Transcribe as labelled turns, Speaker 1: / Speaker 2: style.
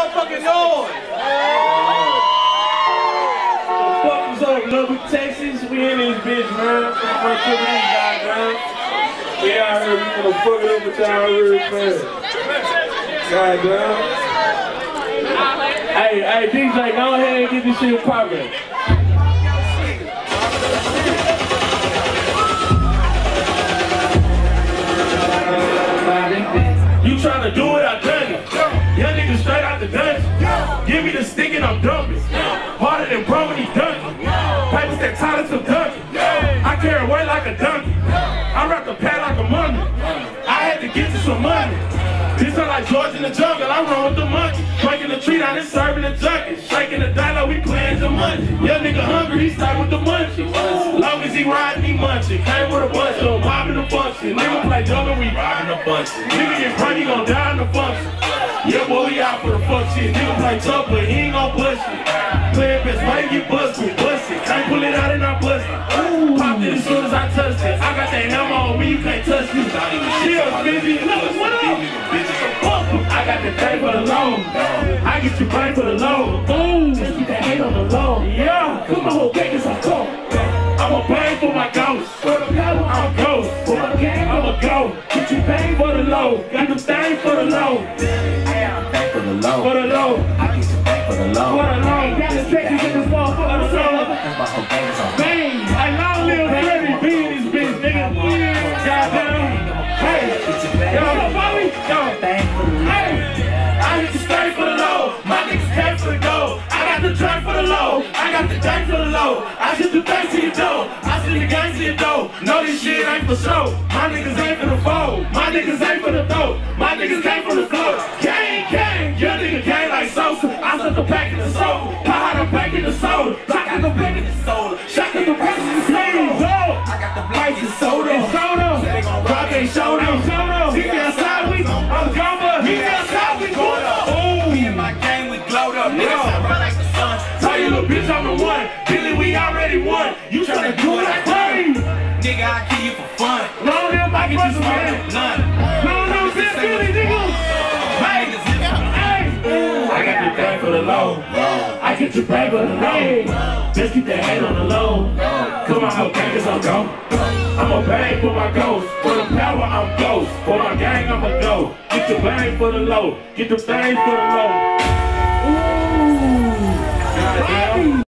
Speaker 1: motherfucking noise.
Speaker 2: Fuck is up, Lubbock, Texas? We in this bitch, man. The. We out here, we gonna fuck it up with y'all real fast. God damn. Hey, hey, DJ, go ahead and get this shit poppin'. You tryna do it, I Give me the stick and I'm dumping. Harder than Brody Duncan. Papers that as a Duncan. I carry weight like a donkey. I wrap the pad like a mummy. I had to get to some money. This sound like George in the jungle. I run with the monkey. Breaking the tree down and serving the junkie. Shaking the dial we playing the money. Young nigga hungry, he start with the munchies. Long as he riding, he munching. Came with a bunch of mobbing the function. Nigga play double, we robbing the function. Nigga get front, he gon' die shit. Nigga play tough, but he ain't gon' bust it. Play best, might get busted, busted. Can't pull it out and I bust it. Popped it as soon as I touched it. I got that hammer on me, you can't touch me. Chill, busy. Look, what up? I got the pay for the loan. I get you paid for the loan. Boom. Just keep that hate on the low. Yeah. The low. For the low.
Speaker 3: I get some bank for the low.
Speaker 2: For the low. Got the you get this motherfucker the low.
Speaker 3: That's my whole gang is on.
Speaker 2: Bang. I long live Freddy B in this bitch, nigga. Goddamn. Hey. Yo, Bobby. Yo.
Speaker 3: Bank for the low.
Speaker 2: Hey, I hit the straight for the low. My niggas came for the gold. I got the track for the low. I got the jank for the low. I shit the bank to your dough. I see the gang to your dough. No, this shit ain't for show. Pack in the soda. I
Speaker 3: got the black and soda.
Speaker 2: Soda. Rock ain't shoulder. Soda. He got side we. I'm gonna. He got side we. Ooh.
Speaker 3: Me and my gang, we glowed up. Niggas. I run like the sun.
Speaker 2: Tell you little bitch I'm the one. Billy, we already won. You tryna do it Tony.
Speaker 3: Nigga, I kill you for fun.
Speaker 2: Long live my
Speaker 3: I
Speaker 2: brother, man.
Speaker 3: none.
Speaker 2: Long live this Billy, nigga.
Speaker 3: Live
Speaker 2: Hey. I got the bag for the low. I get your bag for the low. Just keep that hand on the low. Come on, how gang is I'm go. I'm a bang for my ghost. For the power, I'm ghost. For my gang, I'm a go. Get your bang for the low. Get the thing for the low. Ooh. Goddamn.